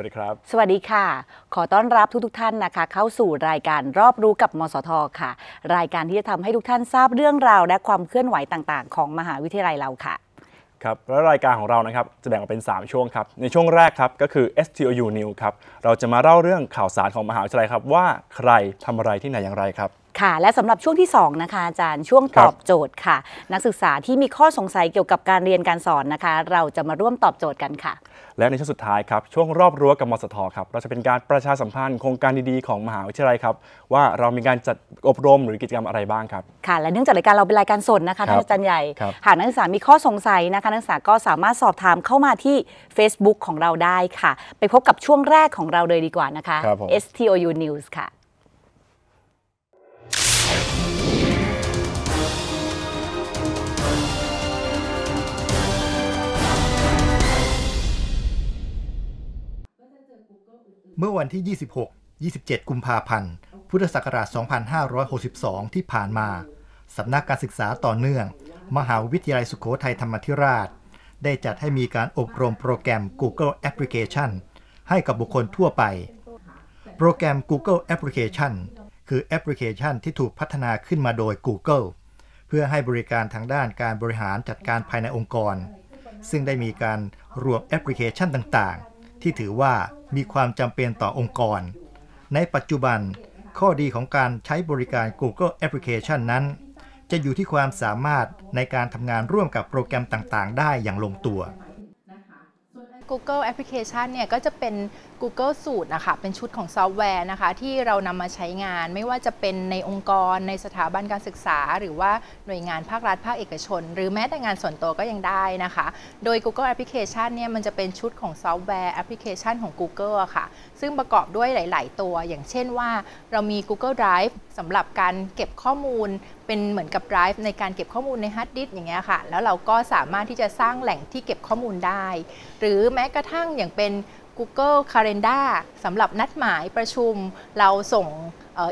สวัสดีครับ สวัสดีค่ะ ขอต้อนรับทุกๆท่านนะคะ เข้าสู่รายการรอบรู้กับมสทค่ะ รายการที่จะทำให้ทุกท่านทราบเรื่องราวและความเคลื่อนไหวต่างๆ ของมหาวิทยาลัยเราค่ะครับแล้วรายการของเรานะครับจะแบ่งออกเป็น 3 ช่วงครับ ในช่วงแรกครับก็คือ STOU New ครับเราจะมาเล่าเรื่องข่าวสารของมหาวิทยาลัยครับ ว่าใครทำอะไรที่ไหนอย่างไรครับค่ะและสำหรับช่วงที่ 2 นะคะอาจารย์ช่วงตอบโจทย์ค่ะ นักศึกษาที่มีข้อสงสัยเกี่ยวกับการเรียนการสอนนะคะ เราจะมาร่วมตอบโจทย์กันค่ะ และในช่วงสุดท้ายครับช่วงรอบรั้วกับมสทครับเราจะเป็นการประชาสัมพันธ์โครงการดีๆของมหาวิทยาลัยครับ ว่าเรามีการจัดอบรมหรือกิจกรรมอะไรบ้างครับค่ะ และเนื่องจากรายการเราเป็นรายการสดนะคะครับท่านอาจารย์ใหญ่ครับหากนักศึกษามีข้อสงสัยนะคะนักศึกษาก็สามารถสอบถามเข้ามาที่ Facebook ของเราได้ค่ะ ไปพบกับช่วงแรกของเราเลยดีกว่านะคะครับผม STOU News ค่ะ เมื่อวันที่ 26 27 กุมภาพันธ์ พุทธศักราช 2562 ที่ผ่านมา สำนักการศึกษาต่อเนื่อง มหาวิทยาลัยสุโขทัยธรรมธิราช ได้จัดให้มีการอบรมโปรแกรม Google Application ให้กับบุคคลทั่วไป โปรแกรม Google Application คือแอปพลิเคชันที่ถูกพัฒนาขึ้นมาโดย Google เพื่อให้บริการทางด้านการบริหารจัดการภายในองค์กร ซึ่งได้มีการรวมแอปพลิเคชันต่างๆ ที่ถือว่ามีความจำเป็นต่อองค์กร ในปัจจุบัน ข้อดีของการใช้บริการ Google Application นั้น จะอยู่ที่ความสามารถในการทำงานร่วมกับโปรแกรมต่างๆ ได้อย่างลงตัว Google Application เนี่ยก็จะเป็น Google สูตรนะคะเป็นชุดของซอฟต์แวร์นะคะที่เรานำมาใช้งานไม่ว่าจะเป็นในองค์กรในสถาบันการศึกษา หรือว่าหน่วยงานภาครัฐภาคเอกชน หรือแม้แต่งานส่วนตัวก็ยังได้นะคะ โดย Google Application เนี่ยมันจะเป็นชุดของซอฟต์แวร์แอปพลิเคชันของ Google อะค่ะ ซึ่งประกอบด้วยหลาย ๆ ตัว อย่างเช่นว่าเรามี Google Drive สำหรับการเก็บข้อมูลเป็นเหมือนกับ Drive ในการเก็บข้อมูลในฮาร์ดดิสก์อย่างเงี้ยค่ะ แล้วเราก็สามารถที่จะสร้างแหล่งที่เก็บข้อมูลได้ หรือแม้กระทั่งอย่างเป็น Google Calendar สำหรับนัดหมายประชุม เราส่ง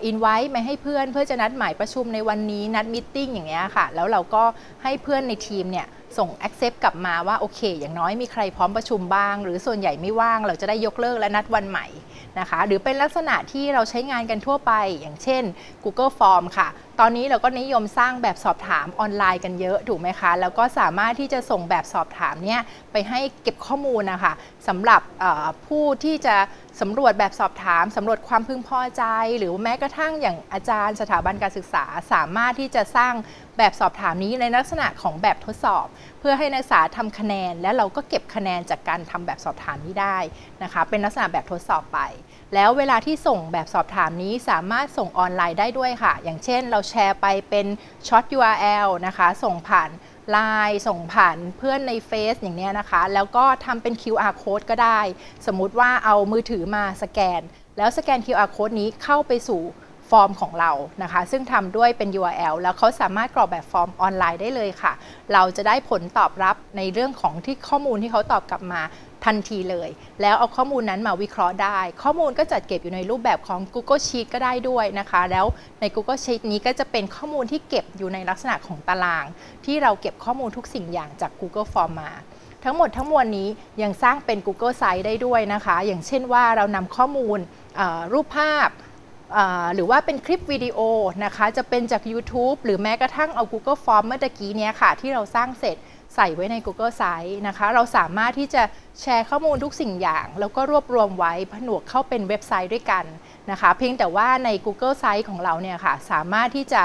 อินไว้มาให้เพื่อนเพื่อจะนัดหมายประชุมในวันนี้นัด meeting อย่างเงี้ยค่ะแล้วเราก็ให้เพื่อนในทีมเนี่ยส่ง accept กลับมาว่าโอเค อย่างน้อยมีใครพร้อมประชุมบ้าง หรือส่วนใหญ่ไม่ว่างเราจะได้ยกเลิกและนัดวันใหม่นะคะหรือเป็นลักษณะที่เราใช้งานกันทั่วไป อย่างเช่น Google Form ค่ะ ตอนนี้เราก็นิยมสร้างแบบสอบถามออนไลน์กันเยอะถูกไหมคะ แล้วก็สามารถที่จะส่งแบบสอบถามเนี่ยไปให้เก็บข้อมูลนะคะสำหรับผู้ที่จะสำรวจแบบสอบถามสำรวจความพึงพอใจ หรือแม้กระทั่งอย่างอาจารย์สถาบันการศึกษา สามารถที่จะสร้างแบบสอบถามนี้ในลักษณะของแบบทดสอบ เพื่อให้นักศึกษาทำคะแนน และเราก็เก็บคะแนนจากการทำแบบสอบถามนี้ได้นะคะ เป็นลักษณะแบบทดสอบไป แล้วเวลาที่ส่งแบบสอบถามนี้สามารถส่งออนไลน์ได้ด้วยค่ะ อย่างเช่นเราแชร์ไปเป็นช็อต URL นะคะ ส่งผ่านไลน์ส่งผ่านเพื่อนในเฟซอย่างนี้นะคะ แล้วก็ทำเป็น QR code ก็ได้ สมมุติว่าเอามือถือมาสแกน แล้วสแกน QR code นี้เข้าไปสู่ฟอร์มของเรานะคะ ซึ่งทำด้วยเป็น URL แล้วเขาสามารถกรอกแบบฟอร์มออนไลน์ได้เลยค่ะ เราจะได้ผลตอบรับในเรื่องของที่ข้อมูลที่เขาตอบกลับมา ทันทีเลย แล้วเอาข้อมูลนั้นมาวิเคราะห์ได้ ข้อมูลก็จัดเก็บอยู่ในรูปแบบของ Google Sheet ก็ได้ด้วยนะคะ แล้วใน Google Sheet นี้ก็จะเป็นข้อมูลที่เก็บอยู่ในลักษณะของตาราง ที่เราเก็บข้อมูลทุกสิ่งอย่างจาก Google Form มาทั้งหมดทั้งมวลนี้ยังสร้างเป็น Google Site ได้ด้วยนะคะ อย่างเช่นว่าเรานำข้อมูลรูปภาพ หรือว่าเป็นคลิปวิดีโอนะคะ จะเป็นจาก YouTube หรือแม้กระทั่งเอา Google Form เมื่อกี้นี้ค่ะ ที่เราสร้างเสร็จ ใส่ไว้ใน Google Site นะคะ เราสามารถที่จะแชร์ข้อมูลทุกสิ่งอย่าง แล้วก็รวบรวมไว้ผนวกเข้าเป็นเว็บไซต์ด้วยกันนะคะ เพียงแต่ว่าใน Google Site ของเราเนี่ยค่ะ สามารถที่จะ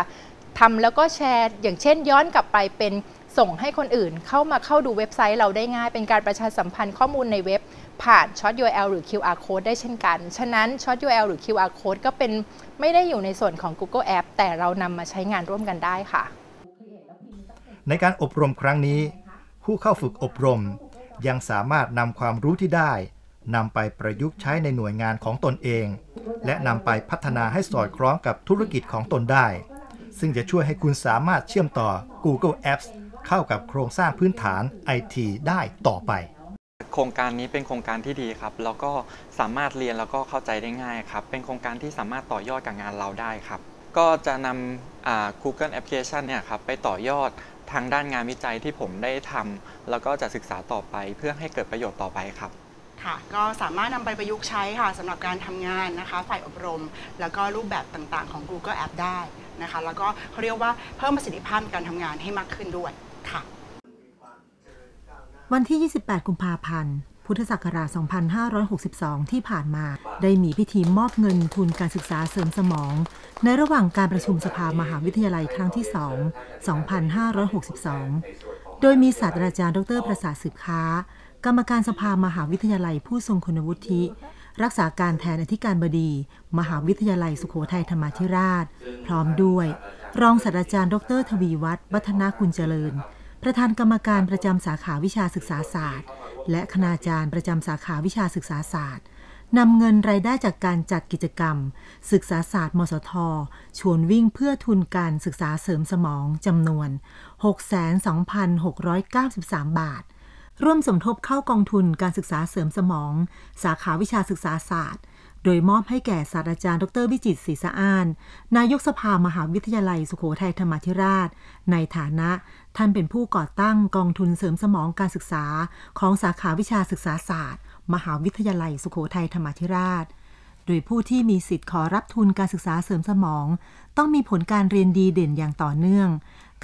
ทำแล้วก็แชร์อย่างเช่นย้อนกลับไปเป็นส่งให้คนอื่นเข้ามาเข้าดูเว็บไซต์เราได้ง่าย เป็นการประชาสัมพันธ์ข้อมูลในเว็บผ่านช็อต URL หรือ QR code ได้เช่นกัน ฉะนั้นช็อต URL หรือ QR code ก็เป็นไม่ได้อยู่ในส่วนของ Google App แต่เรานำมาใช้งานร่วมกันได้ค่ะ ในการอบรมครั้งนี้ ผู้เข้าฝึกอบรม ยังสามารถนำความรู้ที่ได้นำไปประยุกต์ใช้ในหน่วยงานของตนเอง และนำไปพัฒนาให้สอดคล้องกับธุรกิจของตนได้ ซึ่งจะช่วยให้คุณสามารถเชื่อมต่อ Google Apps เข้ากับโครงสร้างพื้นฐาน IT ได้ต่อไป โครงการนี้เป็นโครงการที่ดีครับ แล้วก็สามารถเรียนแล้วก็เข้าใจได้ง่ายครับ เป็นโครงการที่สามารถต่อยอดกับงานเราได้ครับ ก็จะนำ Google Application เนี่ยครับไปต่อยอด ทางด้านงานวิจัยที่ผมได้ทำแล้วก็จะศึกษาต่อไปเพื่อให้เกิดประโยชน์ต่อไปครับค่ะก็สามารถนำไปประยุกต์ใช้ค่ะสำหรับการทำงานนะคะฝ่ายอบรม แล้วก็รูปแบบต่างๆ ของ Google App ได้นะคะ แล้วก็เขาเรียกว่าเพิ่มประสิทธิภาพในการทำงานให้มากขึ้นด้วยค่ะ วันที่ 28 กุมภาพันธ์ พุทธศักราช 2562 ที่ผ่านมา ได้มีพิธีมอบเงินทุนการศึกษาเสริมสมอง ในระหว่างการประชุมสภามหาวิทยาลัยครั้งที่ 2 2562 โดยมีศาสตราจารย์ดรประสาทสืบค้า กรรมการสภามหาวิทยาลัยผู้ทรงคุณวุฒิ รักษาการแทนอธิการบดี มหาวิทยาลัยสุโขทัยธรรมาธิราช พร้อมด้วย รองศาสตราจารย์ ดร ทวีวัฒน์วัฒนากุลเจริญ ประธานกรรมการประจำสาขาวิชาศึกษาศาสตร์ และคณาจารย์ประจำสาขาวิชาศึกษาศาสตร์นำเงินรายได้จากการจัดกิจกรรม ศึกษาศาสตร์ มสท ชวนวิ่งเพื่อทุนการศึกษาเสริมสมองจำนวน 62,693 บาท ร่วมสมทบเข้ากองทุนการศึกษาเสริมสมอง สาขาวิชาศึกษาศาสตร์ โดยมอบให้แก่ศาสตราจารย์ ดรวิจิตศรีสะอ้าน นายกสภามหาวิทยาลัยสุโขทัยธรรมาธิราช ในฐานะ ท่านเป็นผู้ก่อตั้งกองทุนเสริมสมองการศึกษาของสาขาวิชาศึกษาศาสตร์ มหาวิทยาลัยสุโขทัยธรรมาธิราช โดยผู้ที่มีสิทธิ์ขอรับทุนการศึกษาเสริมสมอง ต้องมีผลการเรียนดีเด่นอย่างต่อเนื่อง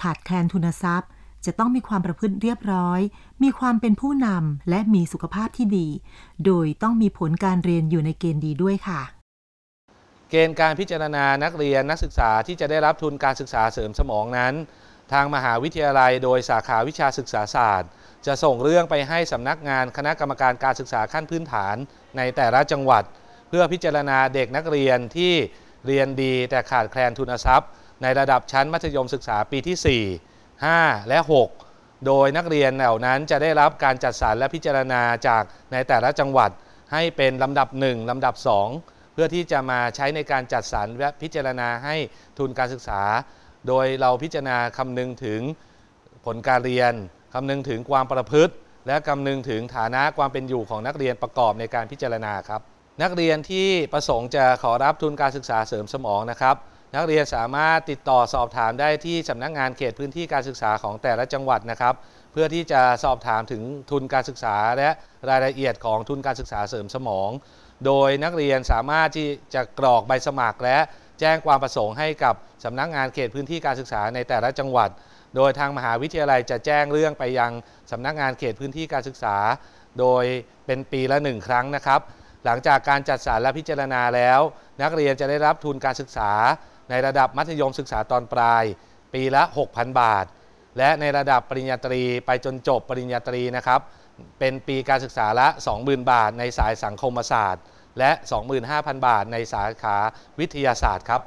ขาดแคลนทุนทรัพย์ จะต้องมีความประพฤติเรียบร้อย มีความเป็นผู้นำและมีสุขภาพที่ดี โดยต้องมีผลการเรียนอยู่ในเกณฑ์ดีด้วยค่ะเกณฑ์การพิจารณานักเรียนนักศึกษาที่จะได้รับทุนการศึกษาเสริมสมองนั้น ทางมหาวิทยาลัยโดยสาขาวิชาศึกษาศาสตร์ จะส่งเรื่องไปให้สำนักงานคณะกรรมการการศึกษาขั้นพื้นฐานในแต่ละจังหวัด เพื่อพิจารณาเด็กนักเรียนที่เรียนดีแต่ขาดแคลนทุนทรัพย์ ในระดับชั้นมัธยมศึกษาปีที่ 4 5 และ 6 โดยนักเรียนเหล่านั้นจะได้รับการจัดสรรและพิจารณาจากในแต่ละจังหวัด ให้เป็นลำดับ 1 ลำดับ 2 เพื่อที่จะมาใช้ในการจัดสรรและพิจารณาให้ทุนการศึกษา โดยเราพิจารณาคำนึงถึงผลการเรียนคำนึงถึงความประพฤติ และคำนึงถึงฐานะความเป็นอยู่ของนักเรียนประกอบในการพิจารณาครับนักเรียนที่ประสงค์จะขอรับทุนการศึกษาเสริมสมองนะครับ นักเรียนสามารถติดต่อสอบถามได้ที่สำนักงานเขตพื้นที่การศึกษาของแต่ละจังหวัดนะครับ เพื่อที่จะสอบถามถึงทุนการศึกษาและรายละเอียดของทุนการศึกษาเสริมสมอง โดยนักเรียนสามารถที่จะกรอกใบสมัครและ แจ้งความประสงค์ให้กับสำนักงานเขตพื้นที่การศึกษาในแต่ละจังหวัด โดยทางมหาวิทยาลัยจะแจ้งเรื่องไปยังสำนักงานเขตพื้นที่การศึกษา โดยเป็นปีละหนึ่งครั้งนะครับ หลังจากการจัดสรรและพิจารณาแล้ว นักเรียนจะได้รับทุนการศึกษา ในระดับมัธยมศึกษาตอนปลาย ปีละ 6,000 บาท และในระดับปริญญาตรีไปจนจบปริญญาตรีนะครับเป็นปีการศึกษาละ 20,000 บาท ในสายสังคมศาสตร์ และ 25,000 บาทในสาขาวิทยาศาสตร์ครับ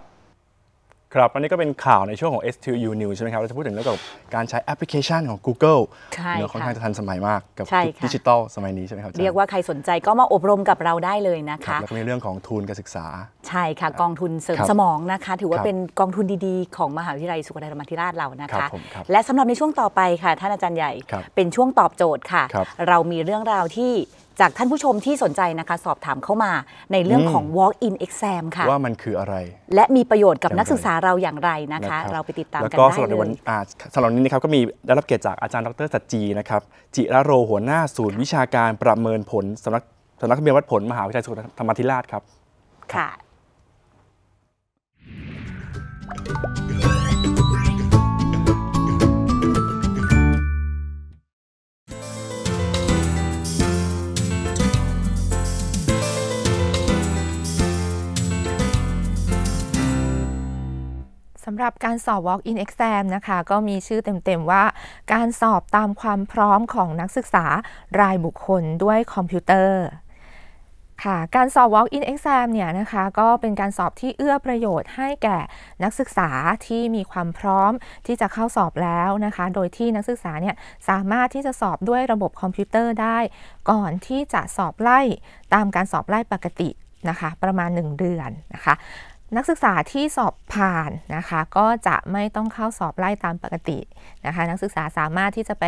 ครับ อันนี้ก็เป็นข่าวในช่วงของ S2U News ใช่ไหมครับ เราจะพูดถึงเรื่องเกี่ยวกับการใช้แอปพลิเคชันของ Google ใช่เนอะค่อนค่ะข้างจะทันสมัยมากกับใช่ค่ะ ดิจิตอลสมัยนี้ใช่ไหมครับอจเรียกว่าใครสนใจก็มาอบรมกับเราได้เลยนะครัคะ บแล้วก็มีเรื่องของทุนการศึกษา ใช่ค่ะ กองทุนเสริมครับสมองนะคะ ถือว่าครับเป็นกองทุนดีๆ ของมหาวิทยาลัยสุโขทัยธรรมาธิราชเรานะครัคะ บผมครับและสำหรับในช่วงต่อไปค่ะ ท่านอาจารย์ใหญ่ ครับเป็นช่วงตอบโจทย์ค่ะ ครับ เรามีเรื่องราวที่ จากท่านผู้ชมที่สนใจนะคะสอบถามเข้ามาในเรื่องของ walk in exam ค่ะ ว่ามันคืออะไร และมีประโยชน์กับอย่างไรนักศึกษาเราอย่างไรนะคะนะบเราไปติดตามแล้วกันก็ได้สำหรับในเลวันยอ่าสำหรับวันนี้นะครับก็มีได้รับเกียรติจากอาจารย์ดรสัจจีนะครับจิระโรหัวหน้าศูนย์วิชาการประเมินผลสำนักสำนักทะเบียนวัดผลมหาวิทยาลัยสุโขทัยธรรมาธิราชครับค่ะ สำหรับการสอบ Walk-in Exam นะคะ ก็มีชื่อเต็ม ๆ ว่า การสอบตามความพร้อมของนักศึกษารายบุคคลด้วยคอมพิวเตอร์ค่ะการสอบ Walk-in Exam เนี่ยนะคะก็เป็นการสอบที่เอื้อประโยชน์ให้แก่นักศึกษาที่มีความพร้อมที่จะเข้าสอบแล้วนะคะ โดยที่นักศึกษาเนี่ยสามารถที่จะสอบด้วยระบบคอมพิวเตอร์ได้ ก่อนที่จะสอบไล่ตามการสอบไล่ปกตินะคะ ประมาณ 1 เดือนนะคะ นักศึกษาที่สอบผ่านนะคะ ก็จะไม่ต้องเข้าสอบไล่ตามปกตินะคะ นักศึกษาสามารถที่จะไป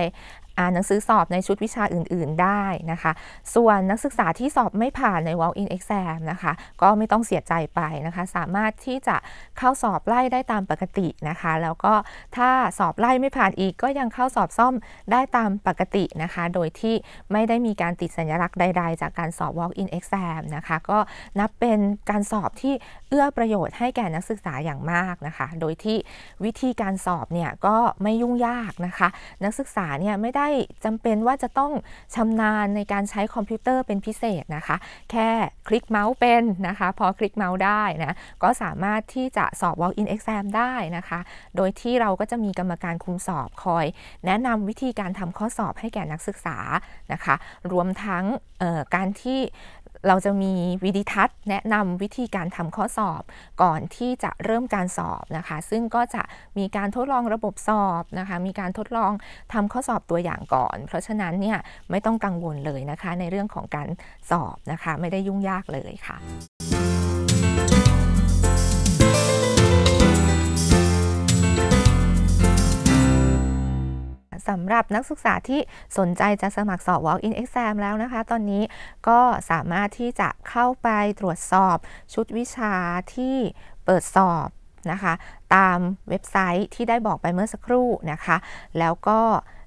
หนังสือสอบในชุดวิชาอื่น ๆ ได้นะคะ ส่วนนักศึกษาที่สอบไม่ผ่านใน walk-in exam นะคะ ก็ไม่ต้องเสียใจไปนะคะ สามารถที่จะเข้าสอบไล่ได้ตามปกตินะคะ แล้วก็ถ้าสอบไล่ไม่ผ่านอีก ก็ยังเข้าสอบซ่อมได้ตามปกตินะคะ โดยที่ไม่ได้มีการติดสัญลักษณ์ใด ๆ จากการสอบ walk-in exam นะคะ ก็นับเป็นการสอบที่เอื้อประโยชน์ให้แก่นักศึกษาอย่างมากนะคะ โดยที่วิธีการสอบเนี่ยก็ไม่ยุ่งยากนะคะ นักศึกษาเนี่ยไม่ได้จำเป็นว่าจะต้องชำนาญในการใช้คอมพิวเตอร์เป็นพิเศษนะคะ แค่คลิกเมาส์เป็นนะคะ พอคลิกเมาส์ได้นะก็สามารถที่จะสอบ walk-in exam ได้นะคะ โดยที่เราก็จะมีกรรมการคุมสอบคอย แนะนำวิธีการทำข้อสอบให้แก่นักศึกษานะคะ รวมทั้งการที่ เราจะมีวิดิทัศน์ แนะนำวิธีการทำข้อสอบก่อนที่จะเริ่มการสอบนะคะ ซึ่งก็จะมีการทดลองระบบสอบนะคะ มีการทดลองทำข้อสอบตัวอย่างก่อน เพราะฉะนั้นเนี่ยไม่ต้องกังวลเลยนะคะ ในเรื่องของการสอบนะคะ ไม่ได้ยุ่งยากเลยค่ะ สำหรับนักศึกษาที่สนใจจะสมัครสอบ walk-in exam แล้วนะคะ ตอนนี้ก็สามารถที่จะเข้าไปตรวจสอบชุดวิชาที่เปิดสอบนะคะ ตามเว็บไซต์ที่ได้บอกไปเมื่อสักครู่นะคะ แล้วก็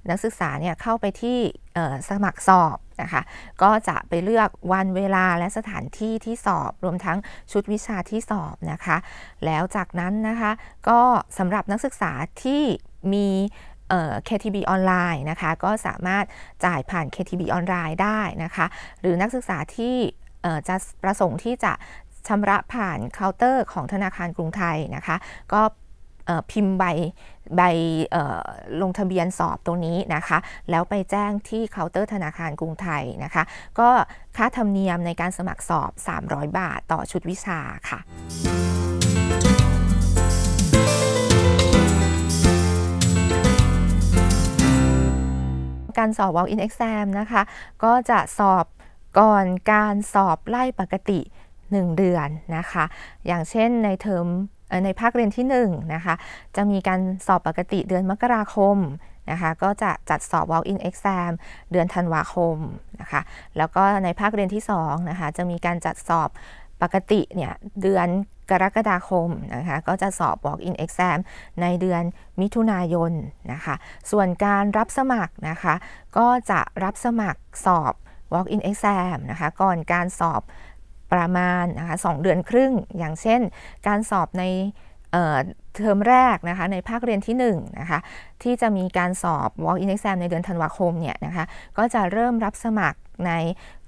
นักศึกษาเนี่ยเข้าไปที่สมัครสอบนะคะก็จะไปเลือกวันเวลาและสถานที่ที่สอบรวมทั้งชุดวิชาที่สอบนะคะ แล้วจากนั้นนะคะ ก็สำหรับนักศึกษาที่มี KTB ออนไลน์นะคะก็สามารถจ่ายผ่าน KTB ออนไลน์ได้นะคะ หรือนักศึกษาที่จะประสงค์ที่จะชำระผ่านเคาน์เตอร์ของธนาคารกรุงไทยนะคะ ก็พิมพ์ใบใบลงทะเบียนสอบตรงนี้นะคะ แล้วไปแจ้งที่เคาน์เตอร์ธนาคารกรุงไทยนะคะ ก็ค่าธรรมเนียมในการสมัครสอบ 300 บาทต่อชุดวิชาค่ะ การสอบ walk-in exam นะคะ ก็จะสอบก่อนการสอบไล่ปกติ 1 เดือนนะคะ อย่างเช่นในเทอมในภาคเรียนที่1นะคะ จะมีการสอบปกติเดือนมกราคมนะคะ ก็จะจัดสอบ walk-in exam เดือนธันวาคมนะคะ แล้วก็ในภาคเรียนที่2นะคะ จะมีการจัดสอบปกติเนี่ยเดือน กรกฎาคมนะคะ ก็จะสอบ walk-in exam ในเดือนมิถุนายนนะคะ ส่วนการรับสมัครนะคะ ก็จะรับสมัครสอบ walk-in exam นะคะ ก่อนการสอบประมาณนะคะสเดือนครึ่ง อย่างเช่น การสอบในเทอมแรกนะคะในภาคเรียนที่1นะคะที่จะมีการสอบ walk-in exam ในเดือนธันวาคมเนี่ยนะคะก็จะเริ่มรับสมัครใน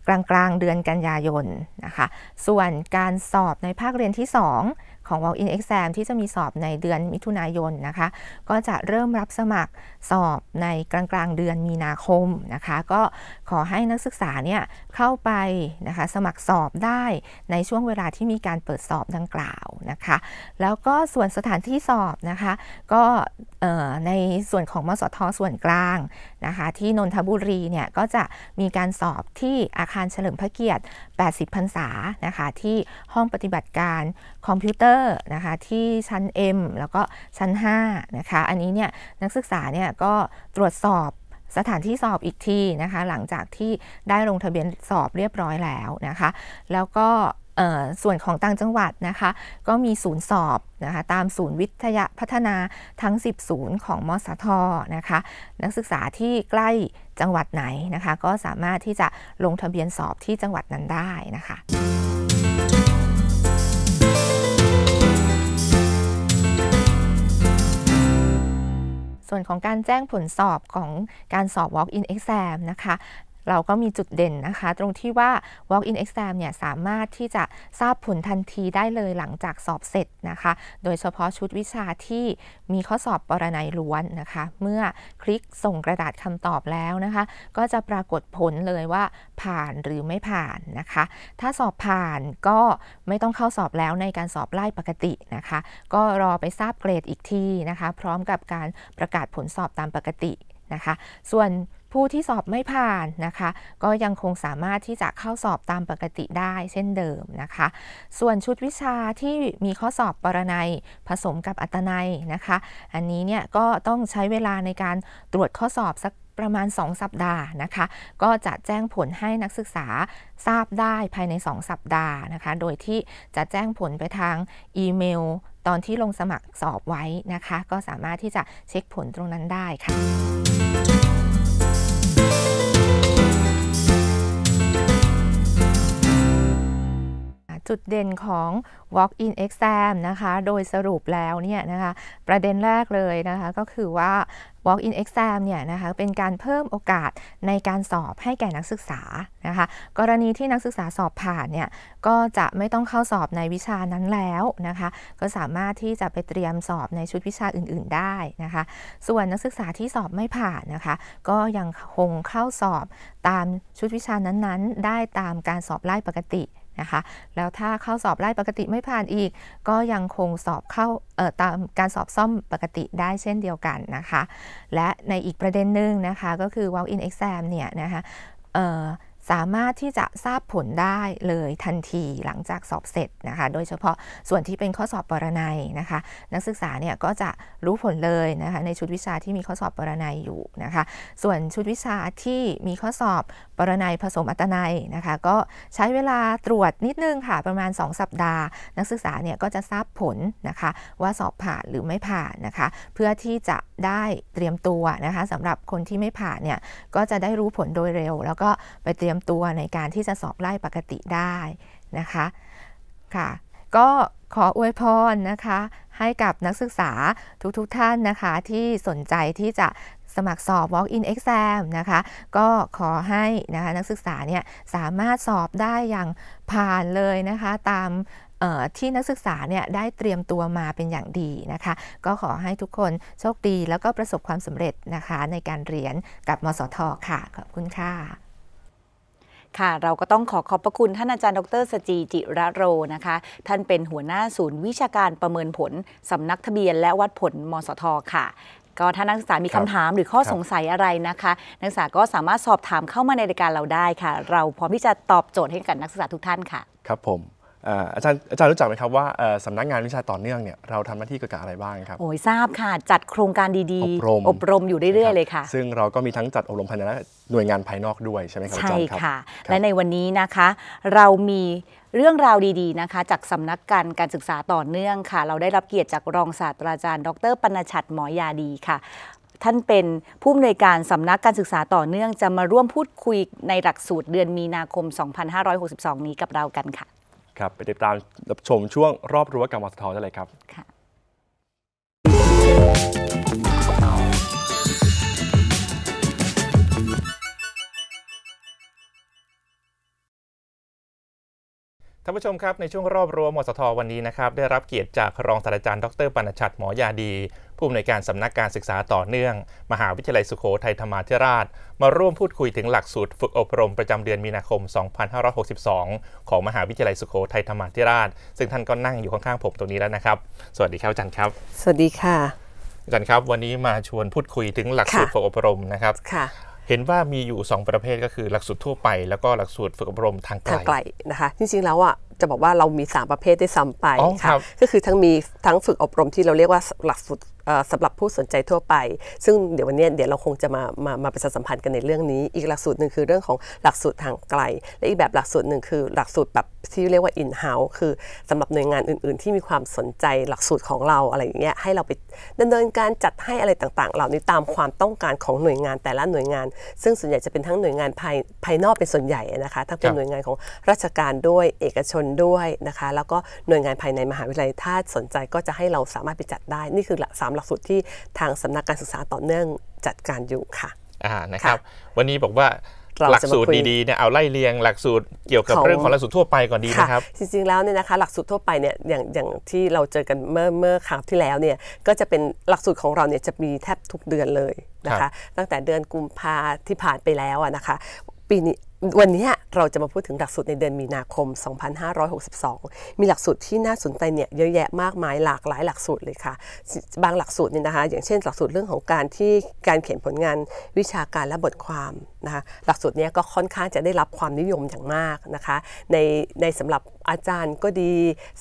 กลางกลางเดือนกันยายนนะคะ ส่วนการสอบในภาคเรียนที่ 2 ของ walk-in exam ที่จะมีสอบในเดือนมิถุนายนนะคะ ก็จะเริ่มรับสมัครสอบในกลางกลางเดือนมีนาคมนะคะ ก็ขอให้นักศึกษาเนี่ยเข้าไปนะคะสมัครสอบได้ในช่วงเวลาที่มีการเปิดสอบดังกล่าวนะคะ แล้วก็ส่วนสถานที่สอบนะคะ ก็ในส่วนของมสทส่วนกลางนะคะ ที่นนทบุรีเนี่ยก็จะมีการสอบที่อาคารเฉลิมพระเกียรติ 80 พรรษานะคะ ที่ห้องปฏิบัติการคอมพิวเตอร์นะคะที่ชั้น M แล้วก็ชั้น5นะคะอันนี้เนี่ยนักศึกษาเนี่ยก็ตรวจสอบสถานที่สอบอีกทีนะคะหลังจากที่ได้ลงทะเบียนสอบเรียบร้อยแล้วนะคะ แล้วก็ส่วนของต่างจังหวัดนะคะ ก็มีศูนย์สอบนะคะตามศูนย์วิทยาพัฒนาทั้ง 10 ศูนย์ของมสทนะคะ นักศึกษาที่ใกล้จังหวัดไหนนะคะ ก็สามารถที่จะลงทะเบียนสอบที่จังหวัดนั้นได้นะคะ ส่วนของการแจ้งผลสอบของการสอบ walk-in exam นะคะ เราก็มีจุดเด่นนะคะ ตรงที่ว่า walk-in exam เนี่ยสามารถที่จะทราบผลทันทีได้เลยหลังจากสอบเสร็จนะคะ โดยเฉพาะชุดวิชาที่มีข้อสอบปรนัยล้วนนะคะ เมื่อคลิกส่งกระดาษคำตอบแล้วนะคะ ก็จะปรากฏผลเลยว่าผ่านหรือไม่ผ่านนะคะ ถ้าสอบผ่านก็ไม่ต้องเข้าสอบแล้วในการสอบไล่ปกตินะคะ ก็รอไปทราบเกรดอีกทีนะคะ พร้อมกับการประกาศผลสอบตามปกตินะคะ ส่วน ผู้ที่สอบไม่ผ่านนะคะ ก็ยังคงสามารถที่จะเข้าสอบตามปกติได้เช่นเดิมนะคะ ส่วนชุดวิชาที่มีข้อสอบปรนัยผสมกับอัตนัยนะคะ อันนี้เนี่ยก็ต้องใช้เวลาในการตรวจข้อสอบสักประมาณ 2 สัปดาห์นะคะ ก็จะแจ้งผลให้นักศึกษาทราบได้ภายใน 2 สัปดาห์นะคะ โดยที่จะแจ้งผลไปทางอีเมล ตอนที่ลงสมัครสอบไว้นะคะ ก็สามารถที่จะเช็คผลตรงนั้นได้ค่ะ จุดเด่นของ Walk-in Exam นะคะ โดยสรุปแล้วเนี่ยนะคะ ประเด็นแรกเลยนะคะก็คือว่า Walk-in Exam เนี่ยนะคะเป็นการเพิ่มโอกาสในการสอบให้แก่นักศึกษานะคะ กรณีที่นักศึกษาสอบผ่านเนี่ยก็จะไม่ต้องเข้าสอบในวิชานั้นแล้วนะคะ ก็สามารถที่จะไปเตรียมสอบในชุดวิชาอื่น ๆ ได้นะคะ ส่วนนักศึกษาที่สอบไม่ผ่านนะคะ ก็ยังคงเข้าสอบตามชุดวิชานั้น ๆ ได้ตามการสอบไล่ปกติ นะคะ แล้วถ้าเข้าสอบไล่ปกติไม่ผ่านอีก ก็ยังคงสอบเข้าตามการสอบซ่อมปกติได้เช่นเดียวกันนะคะ และในอีกประเด็นหนึ่งนะคะก็คือ walk-in exam เนี่ยนะคะ สามารถที่จะทราบผลได้เลยทันทีหลังจากสอบเสร็จนะคะ โดยเฉพาะส่วนที่เป็นข้อสอบปรนัยนะคะ นักศึกษาเนี่ยก็จะรู้ผลเลยนะคะในชุดวิชาที่มีข้อสอบปรนัยอยู่นะคะ ส่วนชุดวิชาที่มีข้อสอบปรนัยผสมอัตนัยนะคะ ก็ใช้เวลาตรวจนิดนึงค่ะประมาณ 2 สัปดาห์ นักศึกษาเนี่ยก็จะทราบผลนะคะว่าสอบผ่านหรือไม่ผ่านนะคะ เพื่อที่จะได้เตรียมตัวนะคะสำหรับคนที่ไม่ผ่านเนี่ยก็จะได้รู้ผลโดยเร็ว แล้วก็ไปเตรียมตัวในการที่จะสอบไล่ปกติได้นะคะค่ะ ก็ขออวยพรนะคะ ให้กับนักศึกษาทุกๆทท่านนะคะ ที่สนใจที่จะสมัครสอบ walk-in exam นะคะ ก็ขอให้นะคะนักศึกษาเนี่ยสามารถสอบได้อย่างผ่านเลยนะคะ ตามที่นักศึกษาเนี่ยได้เตรียมตัวมาเป็นอย่างดีนะคะ ก็ขอให้ทุกคนโชคดีแล้วก็ประสบความสำเร็จนะคะ ในการเรียนกับมสทค่ะ ขอบคุณค่ะ ค่ะ เราก็ต้องขอขอบพระคุณท่านอาจารย์ดรสจีจิระโรนะคะ ท่านเป็นหัวหน้าศูนย์วิชาการประเมินผลสำนักทะเบียนและวัดผลมสทค่ะก็ถ้านักศึกษามีคำถามหรือข้อสงสัยอะไรนะคะ นักศึกษาก็สามารถสอบถามเข้ามาในรายการเราได้ค่ะ เราพร้อมที่จะตอบโจทย์ให้กับนักศึกษาทุกท่านค่ะ ครับผม อาจารย์อาจารย์รู้จักไหมครับว่าสำนักงานวิชาต่อเนื่องเนี่ยเราทำหน้าที่เกี่ยวกับอะไรบ้างครับโอ้ยทราบค่ะ จัดโครงการดีๆ อบรมอบรมอยู่เรื่อยๆเลยค่ะ ซึ่งเราก็มีทั้งจัดอบรมภายในและหน่วยงานภายนอกด้วยใช่ไหมครับอาใช่จารย์ครับค่ะครับและในวันนี้นะคะ เรามีเรื่องราวดีๆนะคะ จากสำนักการการศึกษาต่อเนื่องค่ะ เราได้รับเกียรติจากรองศาสตราจารย์ ดรปนชัดหมอยาดีค่ะท่านเป็นผู้อำนวยการสำนักการศึกษาต่อเนื่องจะมาร่วมพูดคุยในหลักสูตรเดือนมีนาคม 2562 นี้กับเรากันค่ะ ครับไปติดตามรับชมช่วงรอบรั้วกับมสทได้เลยครับ ท่านผู้ชมครับ ในช่วงรอบรั้วมสทวันนี้นะครับ ได้รับเกียรติจากรองศาสตราจารย์ดรปนชัดหมอยาดี ผู้อำนวยการสำนักการศึกษาต่อเนื่อง มหาวิทยาลัยสุโขทัยธรรมาธิราช มาร่วมพูดคุยถึงหลักสูตรฝึกอบรมประจำเดือนมีนาคม 2562 ของมหาวิทยาลัยสุโขทัยธรรมาธิราช ซึ่งท่านก็นั่งอยู่ข้างๆผมตรงนี้แล้วนะครับ สวัสดีครับอาจารย์ครับ สวัสดีค่ะอาจารย์ครับ วันนี้มาชวนพูดคุยถึงหลักสูตรค่ะฝึกอบรมนะครับค่ะ เห็นว่ามีอยู่ 2 ประเภทก็คือหลักสูตรทั่วไป แล้วก็หลักสูตรฝึกอบรมทางไกลทางไกลนะคะ จริงๆแล้วอะจะบอกว่าเรามี 3 ประเภทได้วยซ้ำไปอ๋อครัค่ะบก็คือทั้งมีทั้งฝึกอบรมที่เราเรียกว่าหลักสูตรเอ่อ สำหรับผู้สนใจทั่วไป ซึ่งเดี๋ยววันนี้เดี๋ยวเราคงจะมามามาประชาสัมพันธ์กันในเรื่องนี้ อีกหลักสูตรหนึ่งคือเรื่องของหลักสูตรทางไกล และอีกแบบหลักสูตรหนึ่งคือหลักสูตรแบบที่เรียกว่า in house คือสำหรับหน่วยงานอื่น ๆ ที่มีความสนใจหลักสูตรของเราอะไรอย่างเงี้ยให้เราไปดำเนินการจัดให้อะไรต่างๆ เหล่านี้ตามความต้องการของหน่วยงานแต่ละหน่วยงาน ซึ่งส่วนใหญ่จะเป็นทั้งหน่วยงานภายภายนอกเป็นส่วนใหญ่นะคะทั้งเป็นหน่วยงานของราชการด้วยเอกชนด้วยนะคะ แล้วก็หน่วยงานภายในมหาวิทยาลัยถ้าสนใจก็จะให้เราสามารถไปจัดได้นี่คือสามหลักสูตรที่ทางสำนักการศึกษาต่อเนื่องจัดการอยู่ค่ะอ่านะครับ วันนี้บอกว่าเราหลักจะมาสูตรคุยดีๆเนี่ยเอาไล่เรียงหลักสูตรเกี่ยวกับของเรื่องของหลักสูตรทั่วไปก่อนดีไหมครับ จริงๆแล้วเนี่ยนะคะหลักสูตรทั่วไปเนี่ยอย่างอย่างที่เราเจอกันเมื่อเมื่อคราวที่แล้วเนี่ยก็จะเป็นหลักสูตรของเราเนี่ยจะมีแทบทุกเดือนเลยนะครัคะบตั้งแต่เดือนกุมภาที่ผ่านไปแล้วอะนะคะ ปีนี้ วันนี้เราจะมาพูดถึงหลักสูตรในเดือนมีนาคม 2562 มีหลักสูตรที่น่าสนใจเนี่ยเยอะแยะมากมายหลากหลายหลักสูตรเลยค่ะ บางหลักสูตรเนี่ยนะคะ อย่างเช่น หลักสูตรเรื่องของการที่การเขียนผลงานวิชาการและบทความนะคะ หลักสูตรนี้ก็ค่อนข้างจะได้รับความนิยมอย่างมากนะคะ ในในสำหรับอาจารย์ก็ดี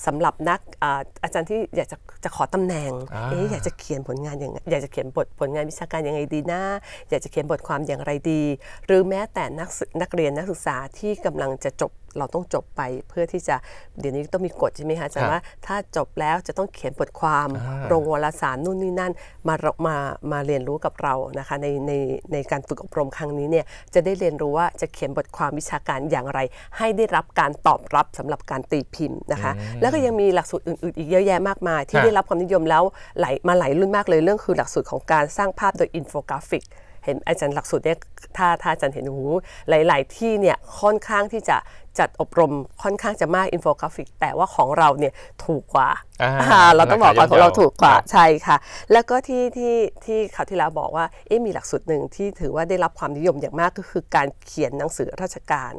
สำหรับนักอาอาจารย์ที่อยากจะจะขอตำแหน่งอ่าเอ๊ะอยากจะเขียนผลงานอย่างอยากจะเขียนบทผลงานวิชาการยังไงดีนะอยากจะเขียนบทความอย่างไรดี หรือแม้แต่นักศึกนักเรียนนักศึกษาที่กำลังจะจบเราต้องจบไปเพื่อที่จะเดี๋ยวนี้ต้องมีกฎใช่ไหมคะอาจารย์ว่าถ้าจบแล้วจะต้องเขียนบทความอ่าโรงวารสารนู่นนี่นั่นมามามาเรียนรู้กับเรานะคะในในในการฝึกอบรมครั้งนี้เนี่ยจะได้เรียนรู้ว่าจะเขียนบทความวิชาการอย่างไร ให้ได้รับการตอบรับสำหรับการตีพิมพ์นะคะ แล้วก็ยังมีหลักสูตรอื่นๆอีกเยอะแยะมากมายที่ฮะได้รับความนิยมแล้วไหลมาหลายรุ่นมากเลยเรื่องคือหลักสูตรของการสร้างภาพโดยอินโฟกราฟิก เห็นอาจารย์หลักสูตรเนี่ยถ้าถ้าอาจารย์เห็นโอ้โหหลาย ๆ ที่เนี่ยค่อนข้างที่จะ จัดอบรมค่อนข้างจะมากอินโฟกราฟิก แต่ว่าของเราเนี่ยถูกกว่าอ่าอ่าเราต้องบอกก่อนของเราถูกกว่าครับใช่ค่ะ แล้วก็ที่ที่ที่คราวที่แล้วบอกว่าเอ๊ะมีหลักสูตรหนึ่งที่ถือว่าได้รับความนิยมอย่างมากก็คือการเขียนหนังสือราชการ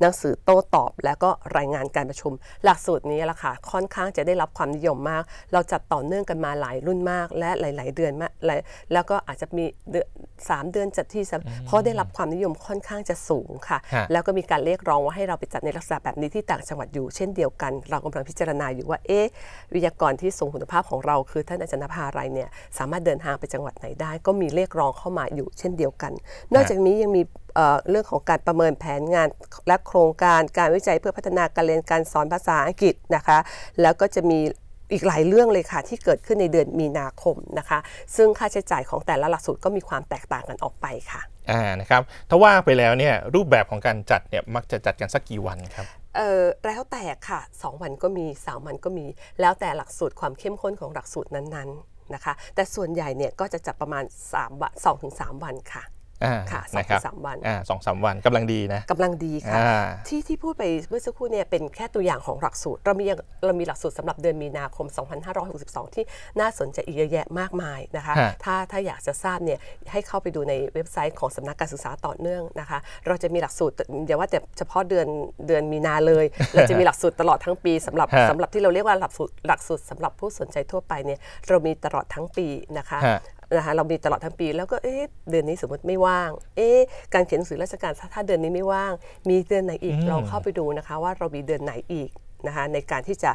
หนังสือโต้ตอบ แล้วก็รายงานการประชุม หลักสูตรนี้แหละค่ะค่อนข้างจะได้รับความนิยมมาก เราจัดต่อเนื่องกันมาหลายรุ่นมาก และหลาย ๆ เดือนมากและแล้วก็อาจจะมีเดือนสามเดือนจัดที่สามเพราะได้รับความนิยมค่อนข้างจะสูงค่ะฮะแล้วก็มีการเรียกร้องว่าให้เราไปจัดในลักษณะแบบนี้ที่ต่างจังหวัดอยู่เช่นเดียวกัน เรากำลังพิจารณาอยู่ว่าเอ๊ะวิทยากรที่ทรงคุณภาพของเราคือท่านอาจารย์นภาไรเนี่ยสามารถเดินทางไปจังหวัดไหนได้ ก็มีเรียกร้องเข้ามาอยู่เช่นเดียวกัน นอกจากนี้ยังมีเรื่องของการประเมินแผนงานและโครงการการวิจัยเพื่อพัฒนาการเรียนการสอนภาษาอังกฤษนะคะ แล้วก็จะมีอีกหลายเรื่องเลยค่ะที่เกิดขึ้นในเดือนมีนาคมนะคะ ซึ่งค่าใช้จ่ายของแต่ละหลักสูตรก็มีความแตกต่างกันออกไปค่ะ อ่านะครับถ้าว่าไปแล้วเนี่ยรูปแบบของการจัดเนี่ยมักจะจัดกันสักกี่วันครับเอ่อแล้วแต่ค่ะ 2 วันก็มี 3 วันก็มี แล้วแต่หลักสูตรความเข้มข้นของหลักสูตรนั้นๆนะคะ แต่ส่วนใหญ่เนี่ยก็จะจัดประมาณ3วัน2-3 วันค่ะ ค่ะสองนะครัถึงสามวันอ่าสองสามวันกำลังดีนะกำลังดีค่ะอ่าที่ที่พูดไปเมื่อสักครู่เนี่ยเป็นแค่ตัวอย่างของหลักสูตร เรามีเรามีหลักสูตรสำหรับเดือนมีนาคม 2562 ที่น่าสนใจอีกเยอะแยะมากมายนะคะฮะถ้าถ้าอยากจะทราบเนี่ยให้เข้าไปดูในเว็บไซต์ของสำนักการศึกษาต่อเนื่องนะคะ เราจะมีหลักสูตรอย่าว่าแต่เฉพาะเดือนเดือนมีนาเลย เราจะมีหลักสูตรตลอดทั้งปีสำหรับฮะสำหรับที่เราเรียกว่าหลักสูตรหลักสูตรสำหรับผู้สนใจทั่วไปเนี่ยเรามีตลอดทั้งปีนะคะฮะ นะคะเรามีตลอดทั้งปี แล้วก็เอ๊ะเดือนนี้สมมติไม่ว่าง เอ๊ะการเขียนหนังสือราชการถ้าถ้าเดือนนี้ไม่ว่าง มีเดือนไหนอีกอืมเราเข้าไปดูนะคะ ว่าเรามีเดือนไหนอีกนะคะในการที่จะ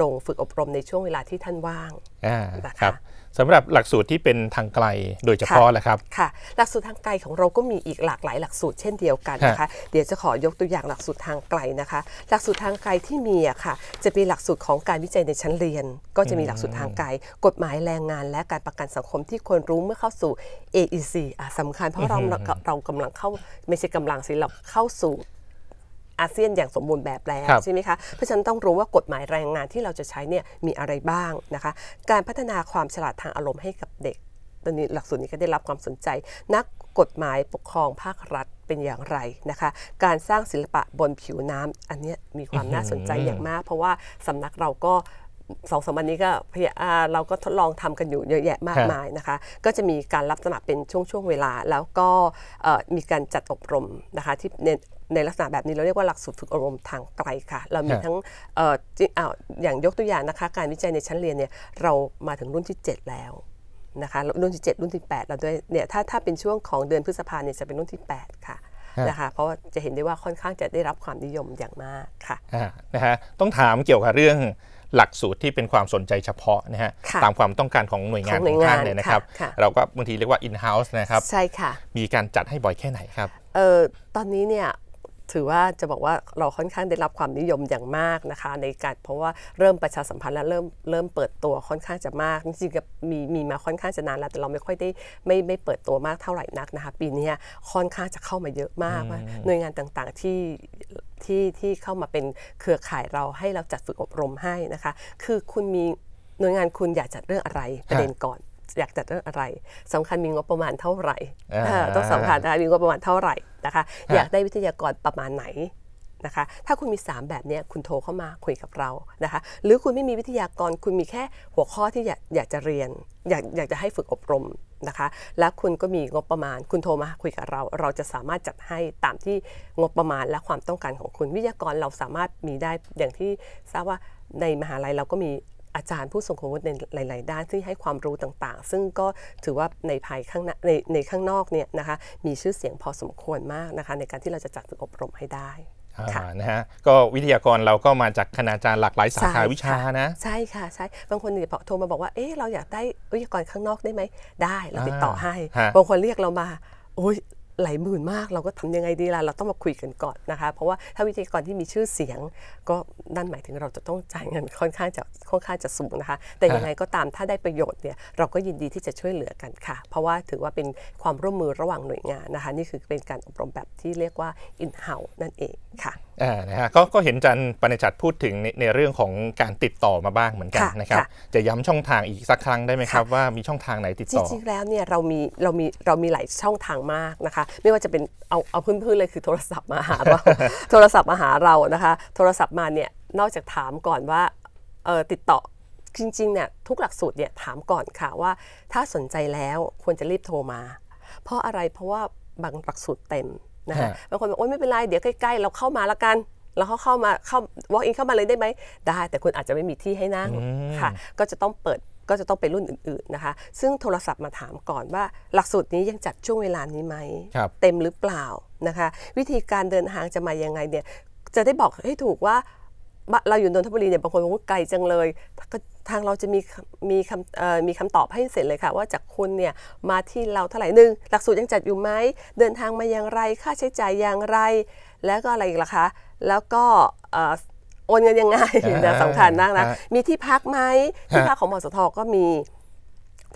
ลงฝึกอบรมในช่วงเวลาที่ท่านว่างอ่านะคะครับ สำหรับหลักสูตรที่เป็นทางไกลโดยเฉพาะแหละครับค่ะ หลักสูตรทางไกลของเราก็มีอีกหลากหลายหลักสูตรเช่นเดียวกันนะคะ เดี๋ยวจะขอยกตัวอย่างหลักสูตรทางไกลนะคะ หลักสูตรทางไกลที่มีอะค่ะ จะมีหลักสูตรของการวิจัยในชั้นเรียน ก็จะมีหลักสูตรทางไกล กฎหมายแรงงาน และการประกันสังคมที่ควรรู้เมื่อเข้าสู่ AEC อะสำคัญเพราะเราเรากำลังเข้าไม่ใช่กำลังสิเราเข้าสู่ อาเซียนอย่างสมบูรณ์แบบแล้วครับใช่ไหมคะเพราะฉะนั้นต้องรู้ว่ากฎหมายแรงงานที่เราจะใช้เนี่ยมีอะไรบ้างนะคะ การพัฒนาความฉลาดทางอารมณ์ให้กับเด็กตอนนี้หลักสูตรนี้ก็ได้รับความสนใจ นักกฎหมายปกครองภาครัฐเป็นอย่างไรนะคะ การสร้างศิลปะบนผิวน้ำอันเนี้ยมีความน่าสนใจอย่างมาก เพราะว่าสำนักเราก็สองสามวันนี้ก็พยาอ่าเราก็ทดลองทำกันอยู่เยอะแยะมากมายนะคะ ก็จะมีการรับสมัครเป็นช่วงๆเวลา แล้วก็เอ่อมีการจัดอบรมนะคะที่ ในในลักษณะแบบนี้เราเรียกว่าหลักสูตรฝึกอบรมทางไกลค่ะ เรามีฮะทั้งเอ่อจิอ่าอย่างยกตัวอย่างนะคะ การวิจัยในชั้นเรียนเนี่ยเรามาถึงรุ่นที่ 7 แล้วนะคะรุ่นที่ 7 รุ่นที่ 8 เราด้วยเนี่ยถ้าถ้าเป็นช่วงของเดือนพฤษภาเนี่ยจะเป็นรุ่นที่ 8 ค่ะฮะนะคะเพราะว่าจะเห็นได้ว่าค่อนข้างจะได้รับความนิยมอย่างมากค่ะอ่านะฮะต้องถามเกี่ยวกับเรื่องหลักสูตรที่เป็นความสนใจเฉพาะนะฮะค่ะตามความต้องการของหน่วยงานของหน่วยของท่านงานเลยนะครับค่ะค่ะเราก็บางทีเรียกว่า in house นะครับใช่ค่ะมีการจัดให้บ่อยแค่ไหนครับเออตอนนี้เนี่ย ถือว่าจะบอกว่าเราค่อนข้างได้รับความนิยมอย่างมากนะคะ ในการเพราะว่าเริ่มประชาสัมพันธ์และเริ่มเริ่มเปิดตัวค่อนข้างจะมากจริงๆก็มีมีมาค่อนข้างจะนานแล้วแต่เราไม่ค่อยได้ไม่ไม่เปิดตัวมากเท่าไหร่นักนะคะ ปีเนี้ยค่อนข้างจะเข้ามาเยอะมากว่าหน่วยงานต่างๆที่ที่ที่เข้ามาเป็นเครือข่ายเราให้เราจัดฝึกอบรมให้นะคะ คือคุณมีหน่วยงานคุณอยากจัดเรื่องอะไรประเด็นก่อน อยากจัดเรื่องอะไรสำคัญมีงบประมาณเท่าไหร่อ่าเออต้องสำคัญนะคะมีงบประมาณเท่าไหร่นะคะ อยากได้วิทยากรประมาณไหนนะคะ ถ้าคุณมี 3 แบบเนี้ยคุณโทรเข้ามาคุยกับเรานะคะ หรือคุณไม่มีวิทยากรคุณมีแค่หัวข้อที่อยากอยากจะเรียน อยากอยากจะให้ฝึกอบรมนะคะ และคุณก็มีงบประมาณ คุณโทรมาคุยกับเรา เราจะสามารถจัดให้ตามที่งบประมาณและความต้องการของคุณวิทยากรเราสามารถมีได้อย่างที่ทราบว่าในมหาลัยเราก็มี อาจารย์ผู้ทรงคุณวุฒิในหลาย ๆ ด้านที่ให้ความรู้ต่าง ๆ ซึ่งก็ถือว่าในภายข้างหน้าในในข้างนอกเนี่ยนะคะมีชื่อเสียงพอสมควรมากนะคะในการที่เราจะจัดฝึกอบรมให้ได้อ่านะฮะก็วิทยากรเราก็มาจากคณาจารย์หลากหลายสาขาวิชานะ ใช่ค่ะใช่บางคนเนี่ยโทรมาบอกว่าเอ๊ะเราอยากได้วิทยากรข้างนอกได้ไหมได้เราติดต่อให้ฮะบางคนเรียกเรามาโอ้ย หลายหมื่นมาก เราก็ทำยังไงดีล่ะเราต้องมาคุยกันก่อนนะคะ เพราะว่าถ้าวิทยากรที่มีชื่อเสียง ก็นั่นหมายถึงเราจะต้องจ่ายเงินค่อนข้างจะค่อนข้างจะสูงนะคะ แต่ยังไงก็ตามถ้าได้ประโยชน์เนี่ยเราก็ยินดีที่จะช่วยเหลือกันค่ะ เพราะว่าถือว่าเป็นความร่วมมือระหว่างหน่วยงานนะคะ นี่คือเป็นการอบรมแบบที่เรียกว่า in house นั่นเองค่ะอ่านะฮะก็ก็เห็นอาจันปณิชัดพูดถึงในในเรื่องของการติดต่อมาบ้างเหมือนกันค่ะนะครับค่ะจะย้ำช่องทางอีกสักครั้งได้ไหมครับว่ามีช่องทางไหนติดจต่อริงๆแล้วเนี่ยเรามีเรามีเรามีหลายช่องทางมากนะคะไม่ว่าจะเป็นเอาเอาพื้นๆเลยคือโทรศัพท์มาหาเราโทรศัพท์มาหาเรานะคะ โทรศัพท์มาเนี่ยนอกจากถามก่อนว่าเออติดต่อจริงๆเนี่ยทุกหลักสูตรเนี่ยถามก่อนค่ะว่า ถ้าสนใจแล้วควรจะรีบโทรมา เพราะอะไรเพราะว่าบางหลักสูตรเต็มนะคะฮะบางคนบอกโอ๊ยไม่เป็นไรเดี๋ยวใกล้ๆ เราเข้ามาละกันแล้วเขาเข้ามาเข้า walk in เข้ามาเลยได้ไหมได้ แต่คุณอาจจะไม่มีที่ให้นั่งอืมค่ะ ก็จะต้องเปิด ก็จะต้องเป็นรุ่นอื่นๆนะคะ ซึ่งโทรศัพท์มาถามก่อนว่า หลักสูตรนี้ยังจัดช่วงเวลานี้ไหมครับเต็มหรือเปล่านะคะ วิธีการเดินทางจะมายังไงเนี่ยจะได้บอกให้ถูกว่าบ้านเราอยู่นนทบุรีเนี่ยบางคนบอกว่าไกลจังเลยก็ทางเราจะมีมีคำเอ่อมีคำตอบให้เสร็จเลยค่ะ ว่าจากคุณเนี่ยมาที่เราเท่าไหร่หนึ่งหลักสูตรยังจัดอยู่ไหมเดินทางมาอย่างไรค่าใช้จ่ายอย่างไร แล้วก็อะไรอีกล่ะคะ แล้วก็เอ่อ โอนเงินยังไงอ่านะสำคัญมากนะฮะมีที่พักไหมที่ฮะพักของมสทก็มี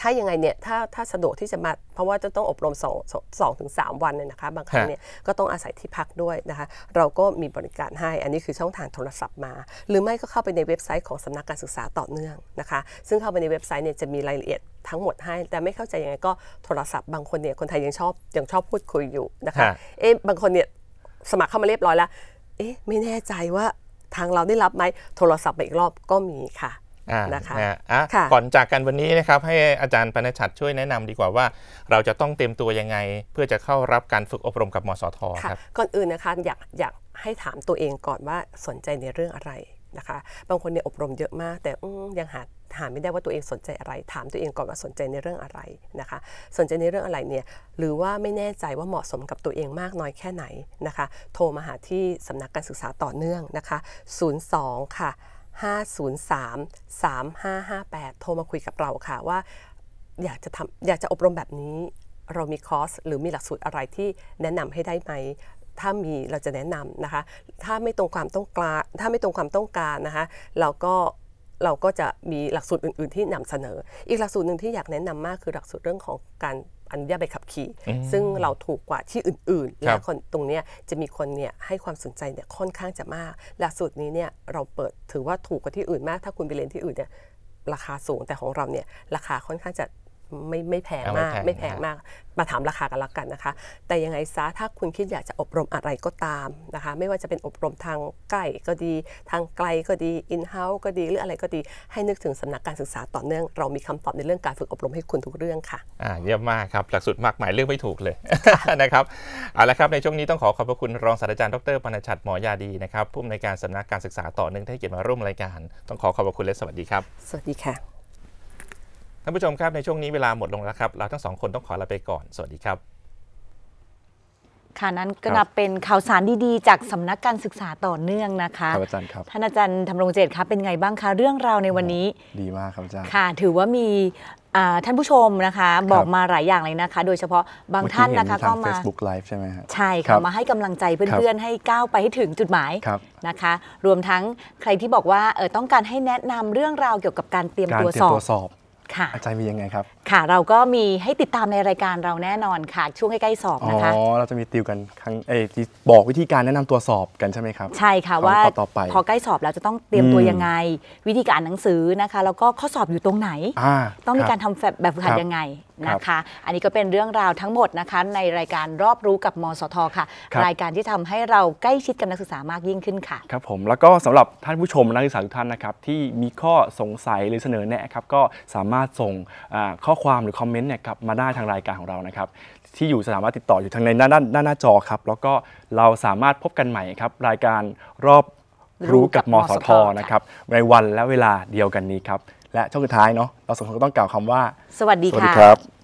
ถ้ายังไงเนี่ยถ้าถ้าสะดวกที่จะมาเพราะว่าจะต้องอบรม2องสองสองถึงสามวันเนี่ยนะคะ บางครั้งฮะเนี่ยก็ต้องอาศัยที่พักด้วยนะคะ เราก็มีบริการให้ อันนี้คือช่องทางโทรศัพท์มา หรือไม่ก็เข้าไปในเว็บไซต์ของสำนักการศึกษาต่อเนื่องนะคะ ซึ่งเข้าไปในเว็บไซต์เนี่ยจะมีรายละเอียดทั้งหมดให้ แต่ไม่เข้าใจยังไงก็โทรศัพท์บางคนเนี่ยคนไทยยังชอบยังชอบพูดคุยอยู่นะคะฮะเอ๊ะบางคนเนี่ยสมัครเข้ามาเรียบร้อยแล้วเอ๊ะไม่แน่ใจว่า ทางเราได้รับไหมโทรศัพท์มาอีกรอบก็มีค่ะอ่านะคะฮอะค่ะก่อนจากกันวันนี้นะครับให้อาจารย์ปณิชัดช่วยแนะนำดีกว่าว่า เราจะต้องเตรียมตัวยังไง เพื่อจะเข้ารับการฝึกอบรมกับมสทค่ะครับก่อนอื่นนะคะอยากอยากให้ถามตัวเองก่อนว่าสนใจในเรื่องอะไร นะคะ บางคนเนี่ยอบรมเยอะมาก แต่ยังหาหาไม่ได้ว่าตัวเองสนใจอะไร ถามตัวเองก่อนว่าสนใจในเรื่องอะไรนะคะ สนใจในเรื่องอะไรเนี่ยหรือว่าไม่แน่ใจว่าเหมาะสมกับตัวเองมากน้อยแค่ไหนนะคะ โทรมาหาที่สำนักการศึกษาต่อเนื่องนะคะ 02 ค่ะ 503 3558 โทรมาคุยกับเราค่ะว่าอยากจะทำอยากจะอบรมแบบนี้เรามีคอร์สหรือมีหลักสูตรอะไรที่แนะนำให้ได้ไหม ถ้ามีเราจะแนะนำนะคะ ถ้าไม่ตรงความต้องการถ้าไม่ตรงความต้องการนะคะ เราก็เราก็จะมีหลักสูตรอื่น ๆ ที่นำเสนอ อีกหลักสูตรหนึ่งที่อยากแนะนำมากคือหลักสูตรเรื่องของการอนุญาตใบขับขี่อืมซึ่งเราถูกกว่าที่อื่นๆครัและบคนตรงเนี้ยจะมีคนเนี่ยให้ความสนใจเนี่ยค่อนข้างจะมาก หลักสูตรนี้เนี่ยเราเปิดถือว่าถูกกว่าที่อื่นมาก ถ้าคุณไปเรียนที่อื่นเนี่ยราคาสูงแต่ของเราเนี่ยราคาค่อนข้างจะ ไม่ไม่แพงเอาไม่มากแพงไม่แพงนะฮะมาก มาถามราคากันละกันนะคะ แต่ยังไงซะถ้าคุณคิดอยากจะอบรมอะไรก็ตามนะคะ ไม่ว่าจะเป็นอบรมทางใกล้ก็ดี ทางไกลก็ดี in house ก็ดีหรืออะไรก็ดีให้นึกถึงสำนักการศึกษาต่อเนื่อง เรามีคำตอบในเรื่องการฝึกอบรมให้คุณทุกเรื่องค่ะอ่าเยี่ยมมากครับหลักสูตรมากมายเลือกไม่ถูกเลยนะครับเอาละครับในช่วงนี้ต้องขอขอบพระคุณรองศาสตราจารย์ดรปนชัดหมอยาดีนะครับผู้อำนวยการสำนักการศึกษาต่อเนื่องที่ให้เกียรติมาร่วมรายการ ต้องขอขอบพระคุณและสวัสดีครับ สวัสดีค่ะ ท่านผู้ชมครับในช่วงนี้เวลาหมดลงแล้วครับเราทั้งสองคนต้องขอลาไปก่อน สวัสดีครับ ค่ะนั้นก็ครับนับเป็นข่าวสารดีๆ จากสำนักการศึกษาต่อเนื่องนะคะครับอาจารย์ครับท่านอาจารย์ธำรงเจตครับเป็นไงบ้างคะเรื่องราวในวันนี้ ดีมากครับอาจารย์ค่ะ ถือว่ามีอ่าท่านผู้ชมนะคะ บอกมาหลายอย่างเลยนะคะ โดยเฉพาะบางท่านนะคะเมื่อก็เห็มีทางมา Facebook Live ใช่ไหมฮะใช่ครัค่ะบมาให้กำลังใจเพื่อนๆ ให้ก้าวไปให้ถึงจุดหมายครับนะคะ รวมทั้งใครที่บอกว่าเออต้องการให้แนะนำเรื่องราวเกี่ยวกับการเตรียมการตัวเตรียสมอตับวสอบ ค่ะ อาจารย์มียังไงครับ ค่ะเราก็มีให้ติดตามในรายการเราแน่นอนค่ะ ช่วงใกล้ๆสอบอ๋อนะคะเราจะมีติวกันครั้งเอ้ยที่บอกวิธีการแนะนำตัวสอบกันใช่ไหมครับ ใช่ค่ะของว่าต่อต่อไปพอใกล้สอบแล้วจะต้องเตรียมตัวอืมยังไง วิธีการอ่านหนังสือนะคะ แล้วก็ข้อสอบอยู่ตรงไหนอ่าต้องมีคบการทำแบบแบบฝึกหัดครับยังไง นะคะ อันนี้ก็เป็นเรื่องราวทั้งหมดนะคะในรายการรอบรู้กับมสทค่ะครับรายการที่ทำให้เราใกล้ชิดกับนักศึกษามากยิ่งขึ้นค่ะ ครับผมแล้วก็สำหรับท่านผู้ชมนักศึกษาทุกท่านนะครับที่มีข้อสงสัยหรือเสนอแนะครับก็สามารถส่งอ่าข้อความหรือคอมเมนต์เนี่ยครับมาได้ทางรายการของเรานะครับที่อยู่สามารถติดต่ออยู่ทางในหน้าด้านหน้าหน้าจอครับ แล้วก็เราสามารถพบกันใหม่ครับ รายการรอบรู้กับมสทนะครับ ในวันและเวลาเดียวกันนี้ครับ และช่วงสุดท้ายเนาะเราสองคนก็ต้องกล่าวคำว่า สวัสดีสวัสดีค่ะ ครับ